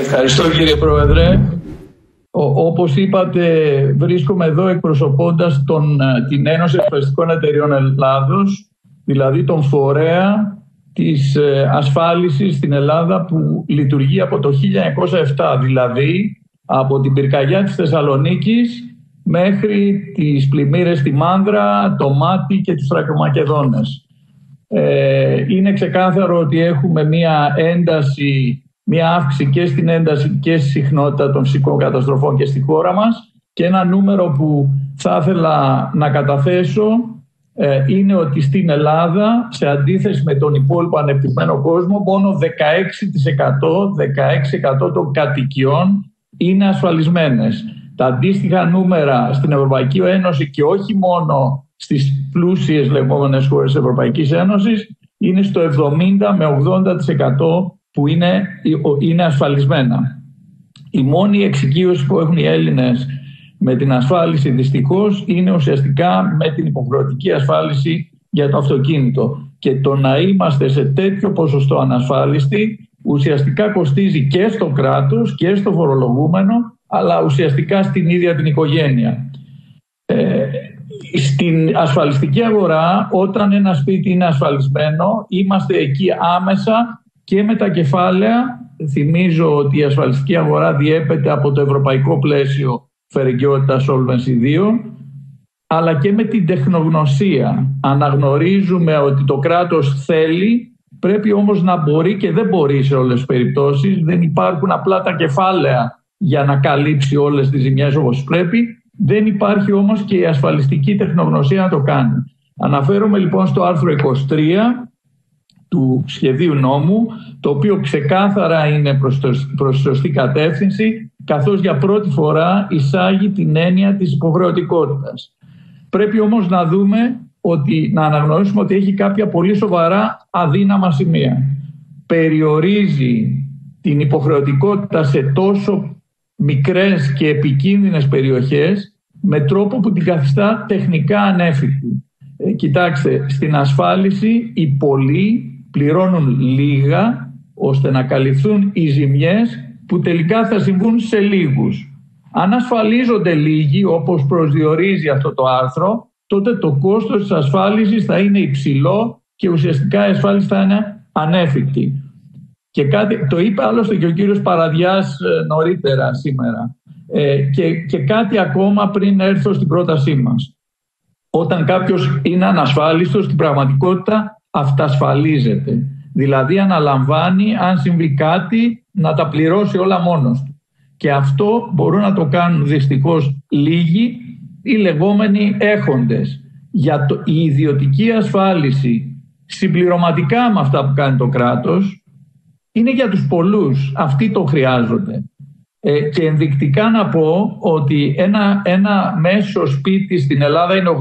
Ευχαριστώ κύριε Πρόεδρε. όπως είπατε, βρίσκομαι εδώ εκπροσωπώντας τον, την Ένωση Ασφαλιστικών Εταιριών Ελλάδος, δηλαδή τον φορέα της ε, ασφάλισης στην Ελλάδα που λειτουργεί από το 1907, δηλαδή από την πυρκαγιά της Θεσσαλονίκης μέχρι τις πλημμύρες στη Μάνδρα, το Μάτι και τις Θρακομακεδόνες. Ε, είναι ξεκάθαρο ότι έχουμε μία ένταση, μία αύξηση και στην ένταση και στη συχνότητα των φυσικών καταστροφών και στη χώρα μας και ένα νούμερο που θα ήθελα να καταθέσω ε, είναι ότι στην Ελλάδα, σε αντίθεση με τον υπόλοιπο ανεπτυγμένο κόσμο, μόνο 16%, 16 των κατοικιών είναι ασφαλισμένες. Τα αντίστοιχα νούμερα στην Ευρωπαϊκή Ένωση και όχι μόνο στις πλούσιες λεγόμενες χώρες της Ευρωπαϊκής Ένωσης είναι στο 70 με 80% που είναι, είναι ασφαλισμένα. Η μόνη εξοικείωση που έχουν οι Έλληνες με την ασφάλιση δυστυχώς είναι ουσιαστικά με την υποχρεωτική ασφάλιση για το αυτοκίνητο. Και το να είμαστε σε τέτοιο ποσοστό ανασφάλιστοι ουσιαστικά κοστίζει και στο κράτος και στο φορολογούμενο αλλά ουσιαστικά στην ίδια την οικογένεια. Ε, στην ασφαλιστική αγορά όταν ένα σπίτι είναι ασφαλισμένο είμαστε εκεί άμεσα και με τα κεφάλαια θυμίζω ότι η ασφαλιστική αγορά διέπεται από το ευρωπαϊκό πλαίσιο φερικαιότητα Solvency 2 αλλά και με την τεχνογνωσία. Αναγνωρίζουμε ότι το κράτος θέλει, πρέπει όμως να μπορεί και δεν μπορεί σε όλες τις περιπτώσεις. Δεν υπάρχουν απλά τα κεφάλαια για να καλύψει όλες τις ζημιές όπως πρέπει. Δεν υπάρχει όμως και η ασφαλιστική τεχνογνωσία να το κάνει. Αναφέρομαι λοιπόν στο άρθρο 23 του σχεδίου νόμου, το οποίο ξεκάθαρα είναι προς, το, προς σωστή κατεύθυνση, καθώς για πρώτη φορά εισάγει την έννοια της υποχρεωτικότητας. Πρέπει όμως να δούμε ότι, να αναγνωρίσουμε ότι έχει κάποια πολύ σοβαρά αδύναμα σημεία. Περιορίζει την υποχρεωτικότητα σε τόσο μικρές και επικίνδυνες περιοχές με τρόπο που την καθιστά τεχνικά ανέφικτη. Ε, κοιτάξτε, στην ασφάλιση οι πολλοί πληρώνουν λίγα ώστε να καλυφθούν οι ζημιές που τελικά θα συμβούν σε λίγους. Αν ασφαλίζονται λίγοι, όπως προσδιορίζει αυτό το άρθρο, τότε το κόστος της ασφάλισης θα είναι υψηλό και ουσιαστικά η ασφάλιση θα είναι ανέφικτη. Και κάτι, το είπε άλλωστε και ο κύριος Παραδιάς ε, νωρίτερα σήμερα. Ε, και, και κάτι ακόμα πριν έρθω στην πρότασή μας. Όταν κάποιος είναι ανασφάλιστος, στην πραγματικότητα αυτασφαλίζεται. Δηλαδή αναλαμβάνει αν συμβεί κάτι να τα πληρώσει όλα μόνος του. Και αυτό μπορούν να το κάνουν δυστυχώς λίγοι οι λεγόμενοι έχοντες. Για το, η ιδιωτική ασφάλιση συμπληρωματικά με αυτά που κάνει το κράτος είναι για τους πολλούς. Αυτοί το χρειάζονται. Ε, και ενδεικτικά να πω ότι ένα, ένα μέσο σπίτι στην Ελλάδα είναι 86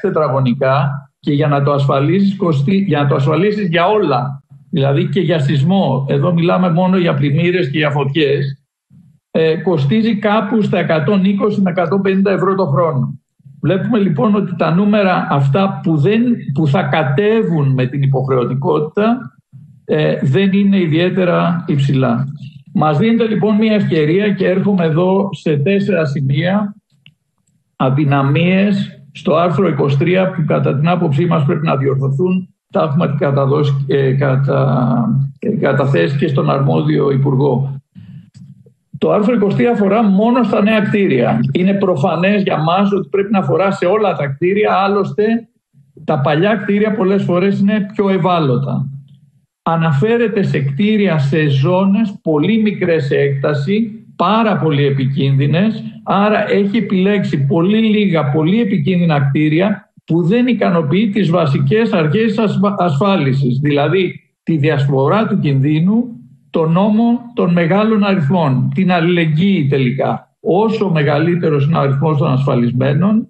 τετραγωνικά και για να το ασφαλίσεις, για, να το ασφαλίσεις για όλα, δηλαδή και για σεισμό, εδώ μιλάμε μόνο για πλημμύρες και για φωτιές, ε, κοστίζει κάπου στα 120 με 150 ευρώ το χρόνο. Βλέπουμε λοιπόν ότι τα νούμερα αυτά που, δεν, που θα κατέβουν με την υποχρεωτικότητα ε, δεν είναι ιδιαίτερα υψηλά. Μας δίνεται λοιπόν μια ευκαιρία και έρχομαι εδώ σε τέσσερα σημεία αδυναμίες στο άρθρο 23 που κατά την άποψή μας πρέπει να διορθωθούν τα έχουμε καταδώσει, ε, κατα, ε, καταθέσει και στον αρμόδιο Υπουργό. Το άρθρο 23 αφορά μόνο στα νέα κτίρια. Είναι προφανές για μας ότι πρέπει να αφορά σε όλα τα κτίρια, άλλωστε τα παλιά κτίρια πολλές φορές είναι πιο ευάλωτα. Αναφέρεται σε κτίρια σε ζώνες πολύ μικρές σε έκταση, πάρα πολύ επικίνδυνες, άρα έχει επιλέξει πολύ λίγα, πολύ επικίνδυνα κτίρια που δεν ικανοποιεί τις βασικές αρχές ασφάλισης, δηλαδή τη διασπορά του κινδύνου, τον νόμο των μεγάλων αριθμών, την αλληλεγγύη τελικά. Όσο μεγαλύτερος είναι ο αριθμός των ασφαλισμένων,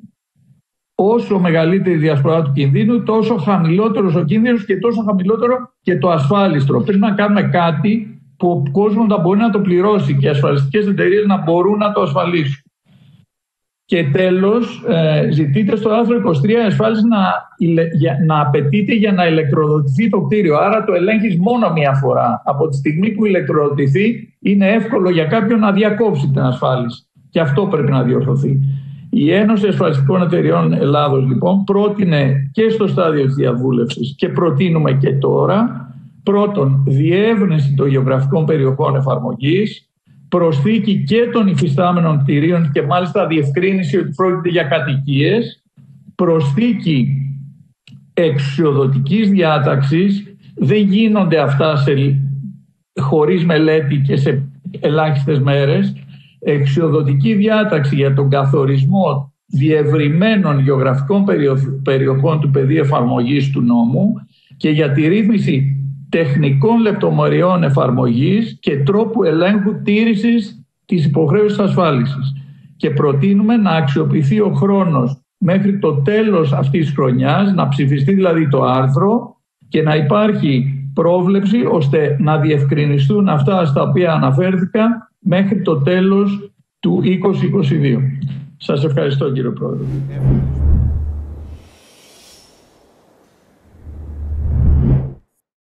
όσο μεγαλύτερη η διασπορά του κινδύνου, τόσο χαμηλότερος ο κίνδυνος και τόσο χαμηλότερο και το ασφάλιστρο. Πρέπει να κάνουμε κάτι που ο κόσμος να μπορεί να το πληρώσει και οι ασφαλιστικές εταιρείες να μπορούν να το ασφαλίσουν. Και τέλος, ε, ζητείτε στο άρθρο 23 ασφάλιση να, να απαιτείται για να ηλεκτροδοτηθεί το κτίριο. Άρα το ελέγχεις μόνο μία φορά. Από τη στιγμή που ηλεκτροδοτηθεί είναι εύκολο για κάποιον να διακόψει την ασφάλιση. Και αυτό πρέπει να διορθωθεί. Η Ένωση Ασφαλιστικών Εταιριών Ελλάδος λοιπόν πρότεινε και στο στάδιο της διαβούλευσης και προτείνουμε και τώρα πρώτον διεύρυνση των γεωγραφικών περιοχών εφαρμογής προσθήκη και των υφιστάμενων κτηρίων και μάλιστα διευκρίνηση ότι πρόκειται για κατοικίες, προσθήκη εξοδοτικής διάταξης, δεν γίνονται αυτά σε, χωρίς μελέτη και σε ελάχιστες μέρες, εξοδοτική διάταξη για τον καθορισμό διευρυμένων γεωγραφικών περιοχών του πεδίου εφαρμογής του νόμου και για τη ρύθμιση τεχνικών λεπτομεριών εφαρμογής και τρόπου ελέγχου τήρησης της υποχρέωσης ασφάλισης. Και προτείνουμε να αξιοποιηθεί ο χρόνος μέχρι το τέλος αυτής της χρονιάς, να ψηφιστεί δηλαδή το άρθρο και να υπάρχει πρόβλεψη ώστε να διευκρινιστούν αυτά στα οποία αναφέρθηκα μέχρι το τέλος του 2022. Σας ευχαριστώ κύριε Πρόεδρε.